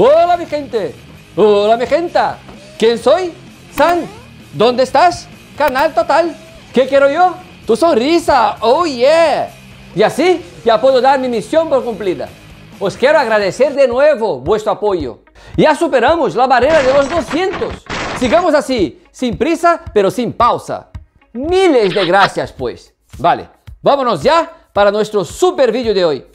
Hola mi gente. Hola mi gente. ¿Quién soy? San. ¿Dónde estás? Canal Total. ¿Qué quiero yo? Tu sonrisa. Oh yeah. Y así ya puedo dar mi misión por cumplida. Os quiero agradecer de nuevo vuestro apoyo. Ya superamos la barrera de los 200. Sigamos así, sin prisa, pero sin pausa. Miles de gracias, pues. Vale, vámonos ya para nuestro super vídeo de hoy.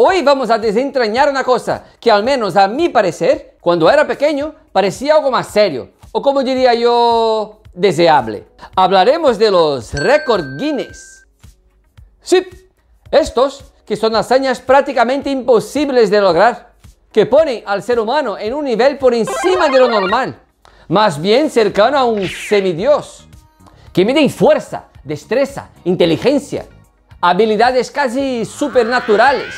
Hoy vamos a desentrañar una cosa que al menos a mi parecer, cuando era pequeño, parecía algo más serio, o como diría yo, deseable. Hablaremos de los récord Guinness. Sí, estos que son hazañas prácticamente imposibles de lograr, que ponen al ser humano en un nivel por encima de lo normal, más bien cercano a un semidios, que miden fuerza, destreza, inteligencia, habilidades casi supernaturales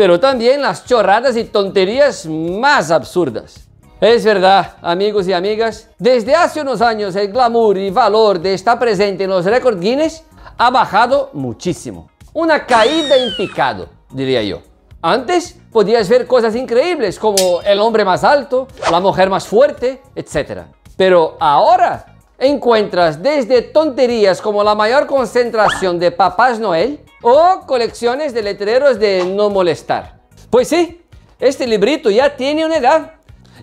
pero también las chorradas y tonterías más absurdas. Es verdad, amigos y amigas, desde hace unos años el glamour y valor de estar presente en los récords Guinness ha bajado muchísimo. Una caída en picado, diría yo. Antes podías ver cosas increíbles como el hombre más alto, la mujer más fuerte, etc. Pero ahora encuentras desde tonterías como la mayor concentración de papás Noel o colecciones de letreros de no molestar. Pues sí, este librito ya tiene una edad.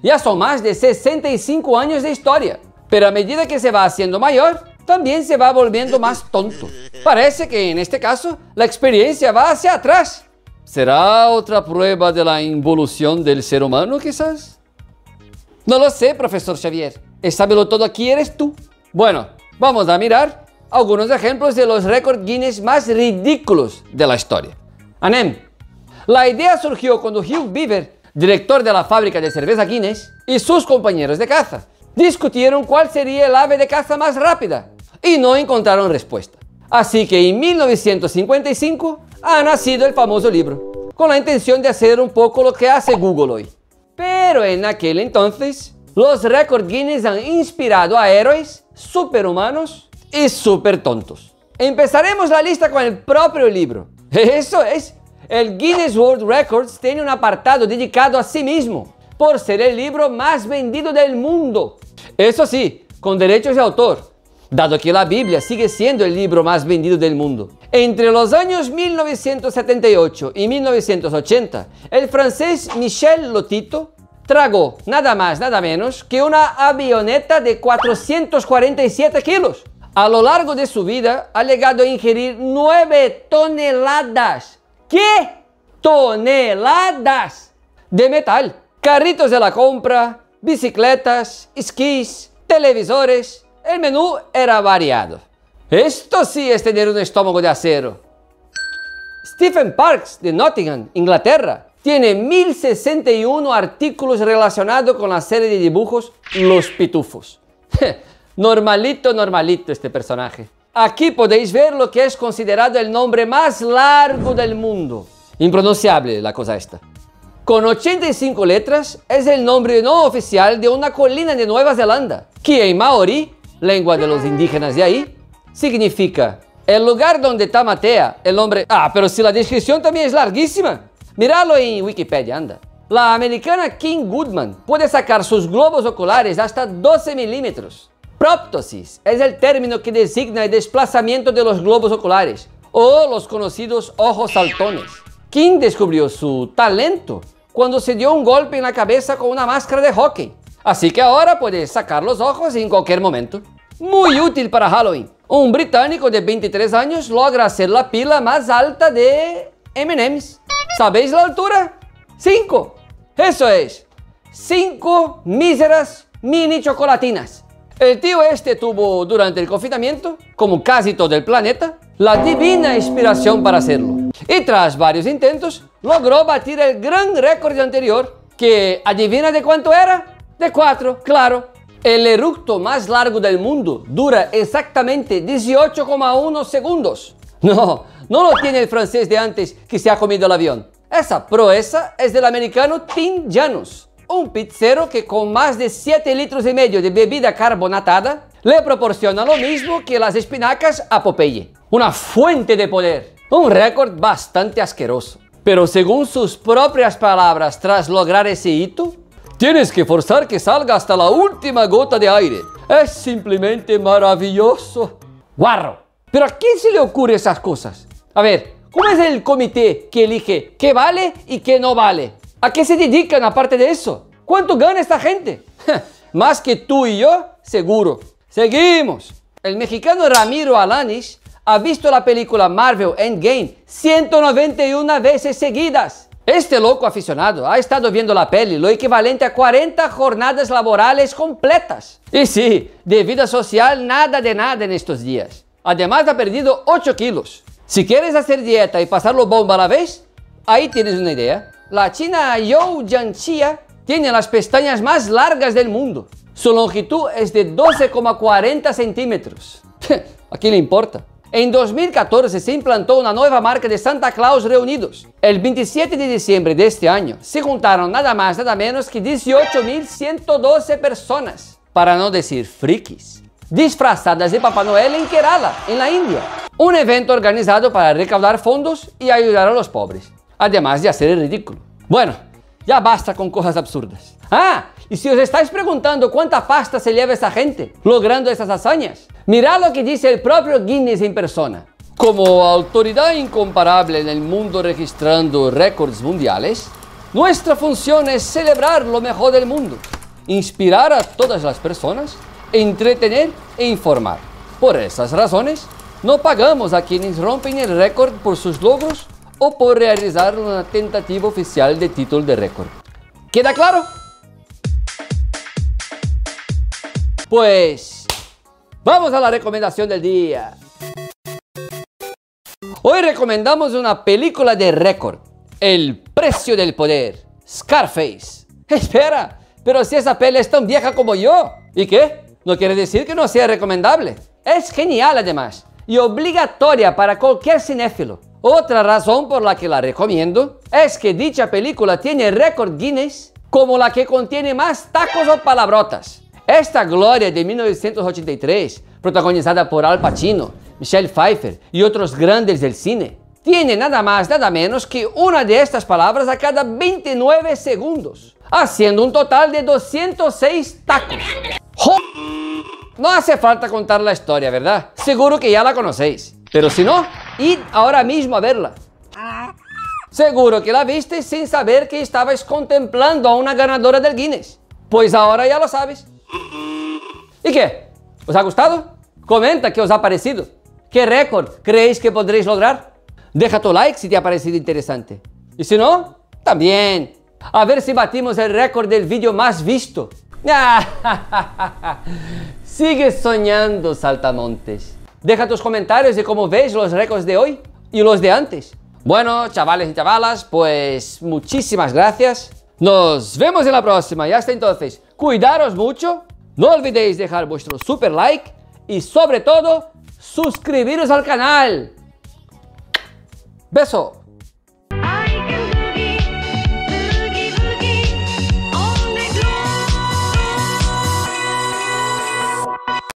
Ya son más de 65 años de historia. Pero a medida que se va haciendo mayor, también se va volviendo más tonto. Parece que en este caso la experiencia va hacia atrás. ¿Será otra prueba de la involución del ser humano quizás? No lo sé, profesor Xavier. El sábelo todo aquí eres tú. Bueno, vamos a mirar algunos ejemplos de los récords Guinness más ridículos de la historia. Anem. La idea surgió cuando Hugh Beaver, director de la fábrica de cerveza Guinness, y sus compañeros de caza discutieron cuál sería el ave de caza más rápida y no encontraron respuesta. Así que en 1955 ha nacido el famoso libro, con la intención de hacer un poco lo que hace Google hoy. Pero en aquel entonces, los récords Guinness han inspirado a héroes superhumanos y súper tontos. Empezaremos la lista con el propio libro. Eso es, el Guinness World Records tiene un apartado dedicado a sí mismo, por ser el libro más vendido del mundo. Eso sí, con derechos de autor, dado que la Biblia sigue siendo el libro más vendido del mundo. Entre los años 1978 y 1980, el francés Michel Lotito tragó nada más, nada menos que una avioneta de 447 kilos. A lo largo de su vida ha llegado a ingerir 9 toneladas. ¿Qué? Toneladas de metal. Carritos de la compra, bicicletas, esquís, televisores. El menú era variado. Esto sí es tener un estómago de acero. Stephen Parks de Nottingham, Inglaterra, tiene 1061 artículos relacionados con la serie de dibujos Los Pitufos. Normalito, normalito este personaje. Aquí podéis ver lo que es considerado el nombre más largo del mundo. Impronunciable la cosa esta. Con 85 letras, es el nombre no oficial de una colina de Nueva Zelanda, que en maorí, lengua de los indígenas de ahí, significa el lugar donde tamatea el nombre... Ah, pero si la descripción también es larguísima. Míralo en Wikipedia, anda. La americana King Goodman puede sacar sus globos oculares hasta 12 milímetros Próptosis es el término que designa el desplazamiento de los globos oculares o los conocidos ojos saltones. King descubrió su talento cuando se dio un golpe en la cabeza con una máscara de hockey. Así que ahora puede sacar los ojos en cualquier momento. Muy útil para Halloween. Un británico de 23 años logra hacer la pila más alta de M&M's. ¿Sabéis la altura? 5. Eso es. 5 míseras mini chocolatinas. El tío este tuvo durante el confinamiento, como casi todo el planeta, la divina inspiración para hacerlo. Y tras varios intentos, logró batir el gran récord anterior, que adivina de cuánto era? De 4, claro. El eructo más largo del mundo dura exactamente 18,1 segundos. No, no lo tiene el francés de antes que se ha comido el avión. Esa proeza es del americano Tim Janus un pizzero que con más de 7 litros y medio de bebida carbonatada le proporciona lo mismo que las espinacas a Popeye. Una fuente de poder. Un récord bastante asqueroso. Pero según sus propias palabras, tras lograr ese hito, tienes que forzar que salga hasta la última gota de aire. Es simplemente maravilloso. Guarro. Pero ¿a quién se le ocurre esas cosas? A ver, ¿cómo es el comité que elige qué vale y qué no vale? ¿A qué se dedican aparte de eso? ¿Cuánto gana esta gente? Más que tú y yo, seguro. Seguimos. El mexicano Ramiro Alanis ha visto la película Marvel Endgame 191 veces seguidas. Este loco aficionado ha estado viendo la peli lo equivalente a 40 jornadas laborales completas. Y sí, de vida social nada de nada en estos días. Además ha perdido 8 kilos. Si quieres hacer dieta y pasarlo bomba a la vez, ahí tienes una idea. La china You Jianxia tiene las pestañas más largas del mundo. Su longitud es de 12,40 centímetros. ¿A quién le importa? En 2014 se implantó una nueva marca de Santa Claus reunidos. El 27 de diciembre de este año se juntaron nada más nada menos que 18.112 personas, para no decir frikis, disfrazadas de Papá Noel en Kerala, en la India. Un evento organizado para recaudar fondos y ayudar a los pobres, además de hacer el ridículo. Bueno, ya basta con cosas absurdas. Ah, y si os estáis preguntando cuánta pasta se lleva esa gente logrando esas hazañas, mirad lo que dice el propio Guinness en persona. Como autoridad incomparable en el mundo registrando récords mundiales, nuestra función es celebrar lo mejor del mundo, inspirar a todas las personas, entretener e informar. Por esas razones, no pagamos a quienes rompen el récord por sus logros o por realizar una tentativa oficial de título de récord. ¿Queda claro? Pues vamos a la recomendación del día. Hoy recomendamos una película de récord, El precio del poder, Scarface. Espera, pero si esa peli es tan vieja como yo. ¿Y qué? No quiere decir que no sea recomendable. Es genial además y obligatoria para cualquier cinéfilo. Otra razón por la que la recomiendo es que dicha película tiene récord Guinness como la que contiene más tacos o palabrotas. Esta gloria de 1983, protagonizada por Al Pacino, Michelle Pfeiffer y otros grandes del cine, tiene nada más, nada menos que una de estas palabras a cada 29 segundos, haciendo un total de 206 tacos. No hace falta contar la historia, ¿verdad? Seguro que ya la conocéis. Pero si no, id ahora mismo a verla. Seguro que la viste sin saber que estabais contemplando a una ganadora del Guinness. Pues ahora ya lo sabes. ¿Y qué? ¿Os ha gustado? Comenta qué os ha parecido. ¿Qué récord creéis que podréis lograr? Deja tu like si te ha parecido interesante. Y si no, también. A ver si batimos el récord del vídeo más visto. Sigue soñando, saltamontes. Deja tus comentarios de cómo veis los récords de hoy y los de antes. Bueno, chavales y chavalas, pues muchísimas gracias. Nos vemos en la próxima y hasta entonces, cuidaros mucho no olvidéis dejar vuestro super like y sobre todo suscribiros al canal. Beso.